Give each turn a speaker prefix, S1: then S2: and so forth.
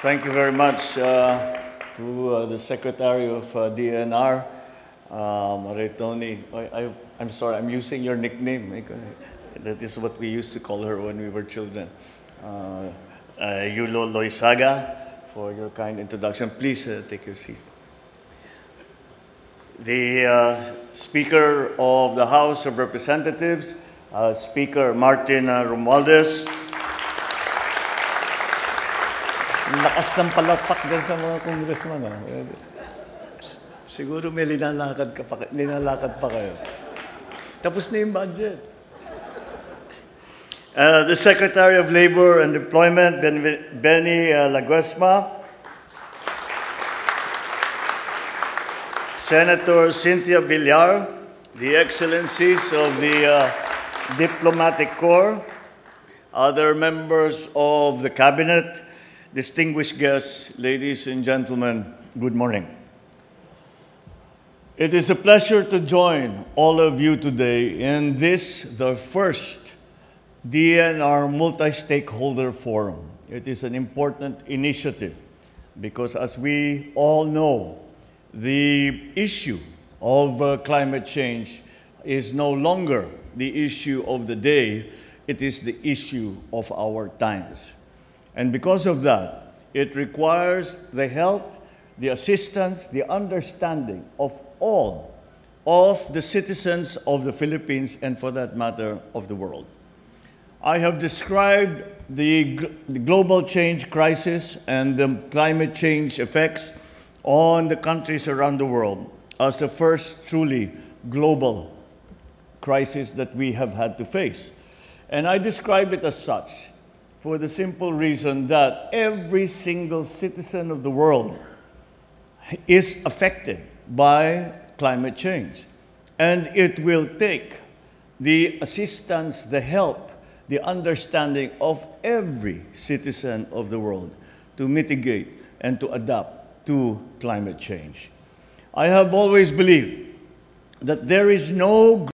S1: Thank you very much uh, to uh, the Secretary of uh, DENR, Maritoni. I, I, I'm sorry, I'm using your nickname. That is what we used to call her when we were children. Uh, uh, Yulo Loyzaga, for your kind introduction. Please uh, take your seat. The uh, Speaker of the House of Representatives, Speaker Martin Romualdez. Lakas ng palakpak din sa mga congressman. Ah. Siguro may linalakad, ka pa, linalakad pa kayo. Tapos na yung budget. Uh, the Secretary of Labor and Employment, Ben- Benny uh, Laguesma. Senator Cynthia Villar, the Excellencies of the uh, Diplomatic Corps, other members of the Cabinet, distinguished guests, ladies and gentlemen, good morning. It is a pleasure to join all of you today in this, the first DENR Multi-Stakeholder Forum. It is an important initiative because as we all know, the issue of uh, climate change is no longer the issue of the day, it is the issue of our times. And because of that, it requires the help, the assistance, the understanding of all of the citizens of the Philippines and, for that matter, of the world. I have described the, gl- the global change crisis and the climate change effects on the countries around the world as the first truly global crisis that we have had to face. And I describe it as such for the simple reason that every single citizen of the world is affected by climate change. And it will take the assistance, the help, the understanding of every citizen of the world to mitigate and to adapt to climate change. I have always believed that there is no